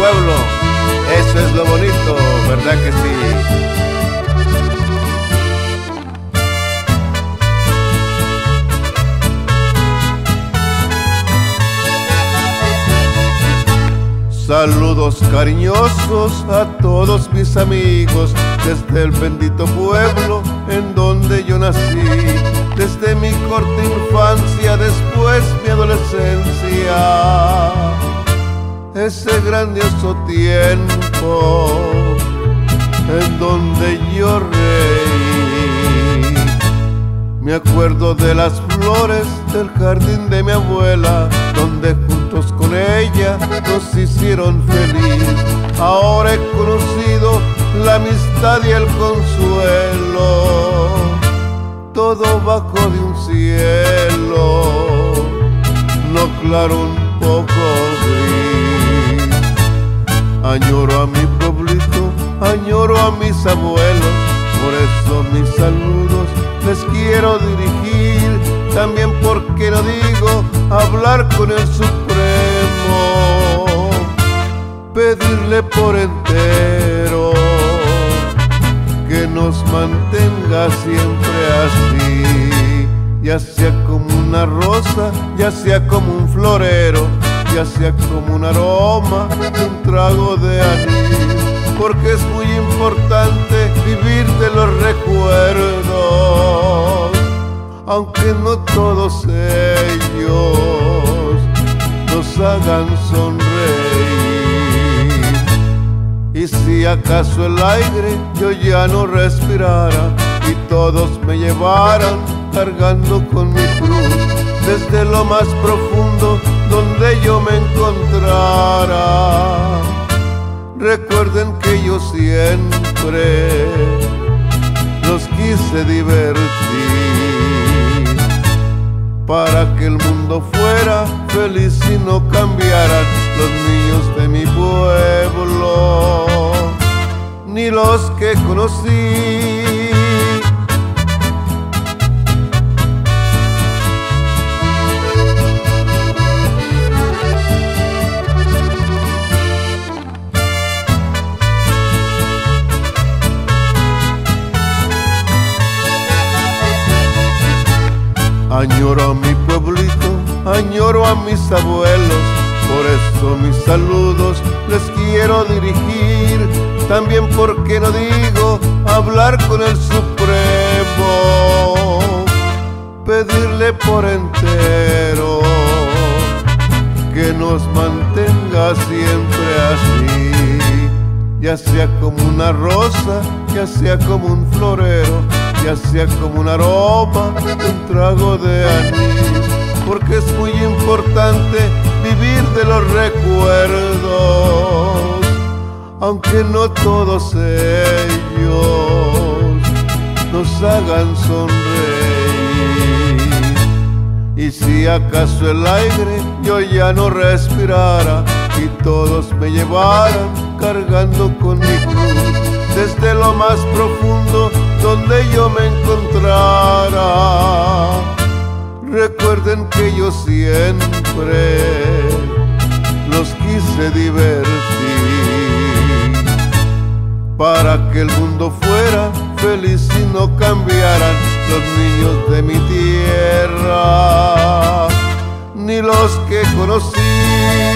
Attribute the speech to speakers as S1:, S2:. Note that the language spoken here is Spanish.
S1: pueblo. Eso es lo bonito, ¿verdad que sí? Saludos cariñosos a todos mis amigos desde el bendito pueblo en donde yo nací, desde mi corta infancia, después mi adolescencia, ese grandioso tiempo en donde yo reí. Me acuerdo de las flores del jardín de mi abuela, donde juntos con ella nos hicieron feliz. Ahora he conocido la amistad y el consuelo, todo bajo de un cielo, no claro Añoro a mi pueblito, añoro a mis abuelos, por eso mis saludos les quiero dirigir, también porque no digo hablar con el Supremo, pedirle por entero que nos mantenga siempre así, ya sea como una rosa, ya sea como un florero, ya sea como un aroma, un trago de anís porque es muy importante vivir de los recuerdos, aunque no todos ellos nos hagan sonreír. Y si acaso el aire yo ya no respirara y todos me llevaran cargando con mi cruz desde lo más profundo donde yo me encontrara. Recuerden que yo siempre los quise divertir para que el mundo fuera feliz y no cambiaran los niños de mi pueblo, ni los que conocí Añoro a mi pueblito, añoro a mis abuelos, por eso mis saludos les quiero dirigir, también porque no digo hablar con el Supremo, pedirle por entero que nos mantenga siempre así, ya sea como una rosa, ya sea como un florero ya sea como un aroma, un trago de anís, porque es muy importante vivir de los recuerdos, aunque no todos ellos nos hagan sonreír. Y si acaso el aire yo ya no respirara y todos me llevaran cargando con mi desde lo más profundo donde yo me encontrara. Recuerden que yo siempre los quise divertir para que el mundo fuera feliz y no cambiaran los niños de mi tierra, ni los que conocí